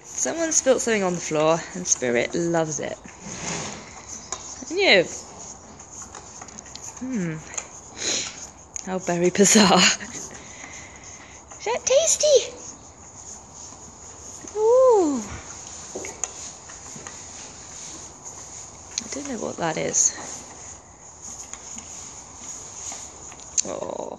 Someone spilt something on the floor and Spirit loves it. And you? Hmm. How very bizarre. Is that tasty? Ooh. I don't know what that is. Oh.